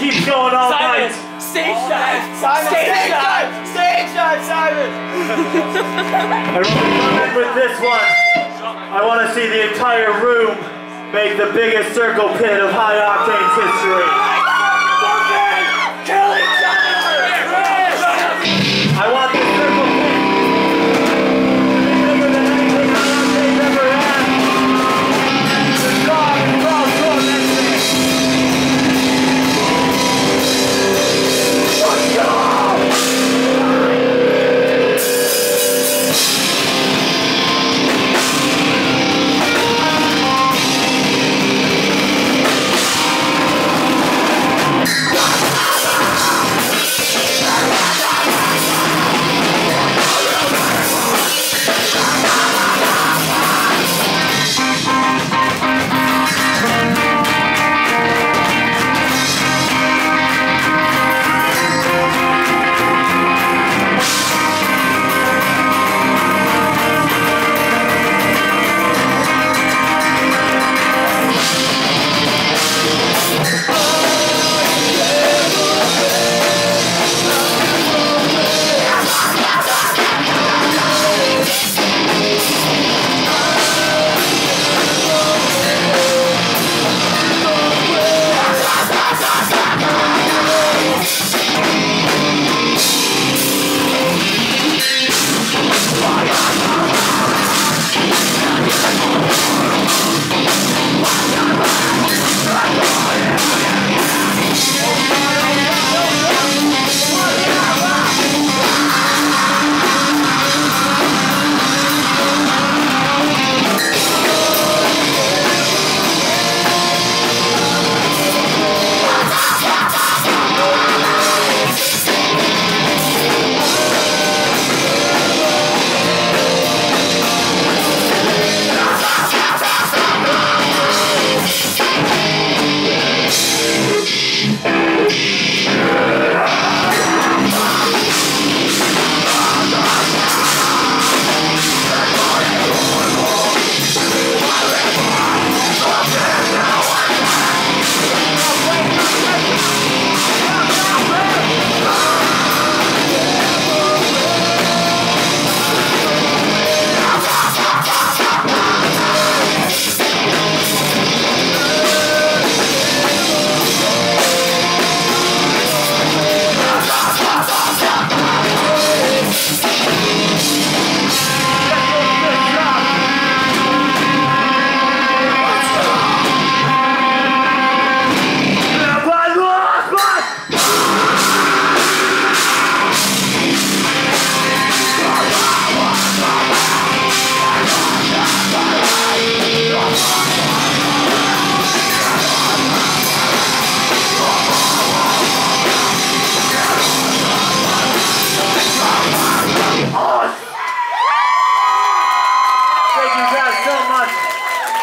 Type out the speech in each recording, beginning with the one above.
keeps going all night. Stage dive! Simon, stage dive! Stage dive, Simon! I want to come in with this one. I want to see the entire room make the biggest circle pit of High Octane's history.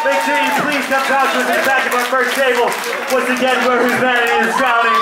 Make sure you please come talk to us in the back of our first table. Once again, Whose Manatee is drowning.